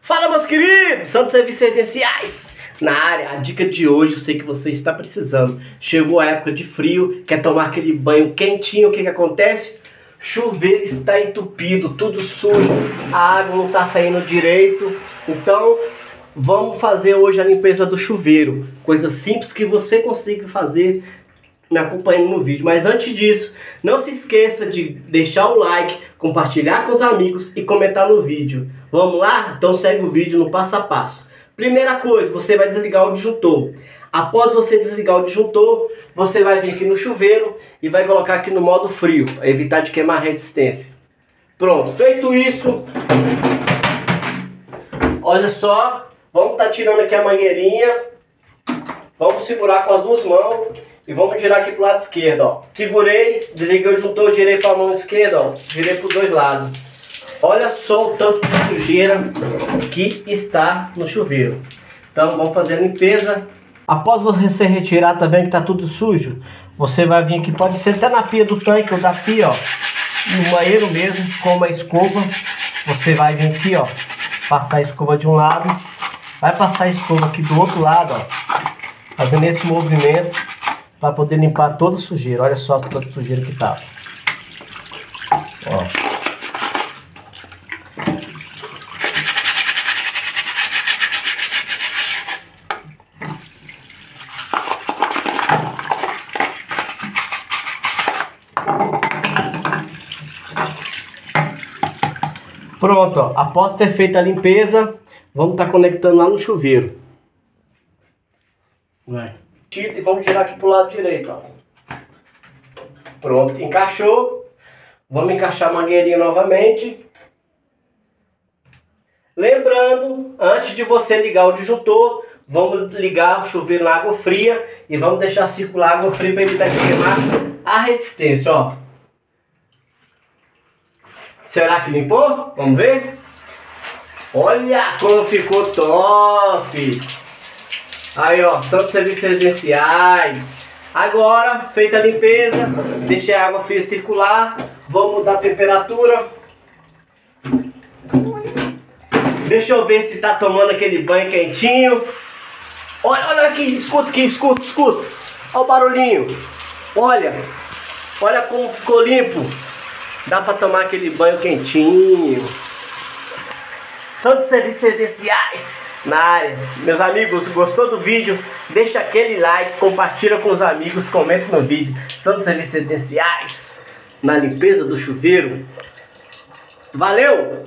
Fala meus queridos, Santos Serviços Residenciais na área. A dica de hoje eu sei que você está precisando. Chegou a época de frio, quer tomar aquele banho quentinho, o que que acontece? Chuveiro está entupido, tudo sujo, a água não está saindo direito. Então, vamos fazer hoje a limpeza do chuveiro. Coisa simples que você consiga fazer me acompanhando no vídeo. Mas antes disso, não se esqueça de deixar o like, compartilhar com os amigos e comentar no vídeo. Vamos lá? Então segue o vídeo no passo a passo. Primeira coisa, você vai desligar o disjuntor. Após você desligar o disjuntor, você vai vir aqui no chuveiro e vai colocar aqui no modo frio, evitar de queimar a resistência. Pronto, feito isso, olha só, vamos estar tá tirando aqui a mangueirinha, vamos segurar com as duas mãos e vamos girar aqui pro lado esquerdo, ó. Segurei, desliguei o disjuntor, girei para a mão esquerda, ó. Girei para os dois lados. Olha só o tanto de sujeira que está no chuveiro. Então vamos fazer a limpeza. Após você retirar, tá vendo que tá tudo sujo? Você vai vir aqui, pode ser até na pia do tanque ou da pia, ó. No banheiro mesmo, com uma escova. Você vai vir aqui, ó. Passar a escova de um lado. Vai passar a escova aqui do outro lado, ó. Fazendo esse movimento para poder limpar toda a sujeira. Olha só toda a sujeira que tá. Ó. Pronto, ó. após ter feito a limpeza, vamos estar tá conectando lá no chuveiro. Vai e vamos girar aqui pro lado direito, ó. Pronto, encaixou. Vamos encaixar a mangueirinha novamente. Lembrando, antes de você ligar o disjuntor, vamos ligar o chuveiro na água fria e vamos deixar circular água fria para evitar de queimar a resistência, ó. Será que limpou? Vamos ver? Olha como ficou top! Aí, ó, Santos Serviços Residenciais. Agora, feita a limpeza, deixei a água fria circular. Vamos mudar a temperatura. Deixa eu ver se tá tomando aquele banho quentinho. Olha, olha aqui, escuta aqui, escuta, escuta. Olha o barulhinho. Olha, olha como ficou limpo. Dá pra tomar aquele banho quentinho. Santos Serviços Residenciais na área. Meus amigos, gostou do vídeo? Deixa aquele like, compartilha com os amigos, comenta no vídeo. São dos serviços essenciais na limpeza do chuveiro. Valeu!